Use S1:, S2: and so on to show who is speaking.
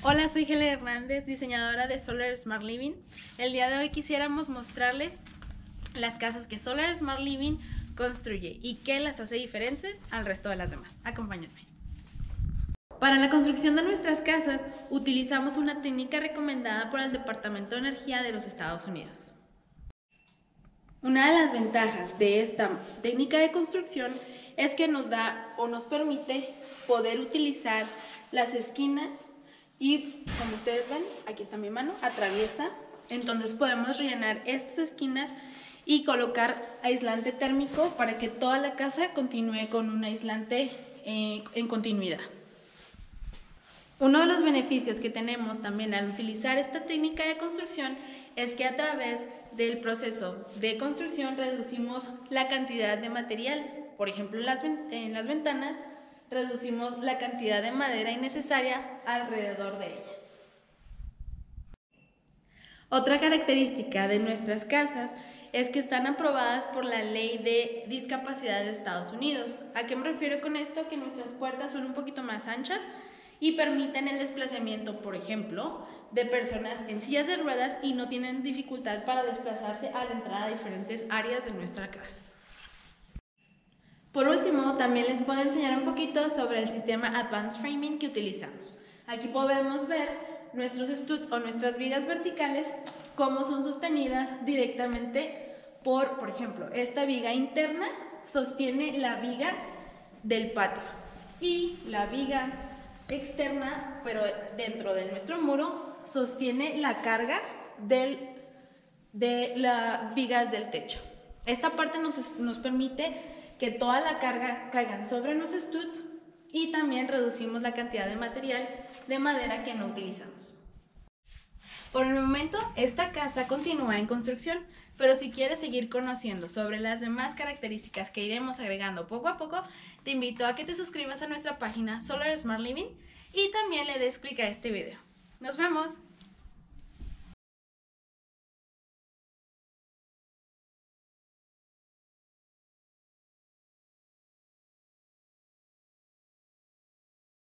S1: Hola, soy Helen Hernández, diseñadora de Solar Smart Living. El día de hoy quisiéramos mostrarles las casas que Solar Smart Living construye y qué las hace diferentes al resto de las demás. Acompáñenme. Para la construcción de nuestras casas utilizamos una técnica recomendada por el Departamento de Energía de los Estados Unidos. Una de las ventajas de esta técnica de construcción es que nos da o nos permite poder utilizar las esquinas y como ustedes ven, aquí está mi mano, atraviesa. Entonces podemos rellenar estas esquinas y colocar aislante térmico para que toda la casa continúe con un aislante eh, en continuidad. Uno de los beneficios que tenemos también al utilizar esta técnica de construcción es que a través del proceso de construcción reducimos la cantidad de material. Por ejemplo, las, en las ventanas reducimos la cantidad de madera innecesaria alrededor de ella. Otra característica de nuestras casas es que están aprobadas por la ley de discapacidad de Estados Unidos. ¿A qué me refiero con esto? Que nuestras puertas son un poquito más anchas y permiten el desplazamiento, por ejemplo, de personas en sillas de ruedas y no tienen dificultad para desplazarse al entrar a diferentes áreas de nuestra casa. También les puedo enseñar un poquito sobre el sistema Advanced Framing que utilizamos. Aquí podemos ver nuestros studs o nuestras vigas verticales, cómo son sostenidas directamente por, por ejemplo, esta viga interna sostiene la viga del patio y la viga externa, pero dentro de nuestro muro, sostiene la carga del, de las vigas del techo. Esta parte nos, nos permite que toda la carga caiga sobre los studs y también reducimos la cantidad de material de madera que no utilizamos. Por el momento, esta casa continúa en construcción, pero si quieres seguir conociendo sobre las demás características que iremos agregando poco a poco, te invito a que te suscribas a nuestra página Solar Smart Living y también le des clic a este video. ¡Nos vemos!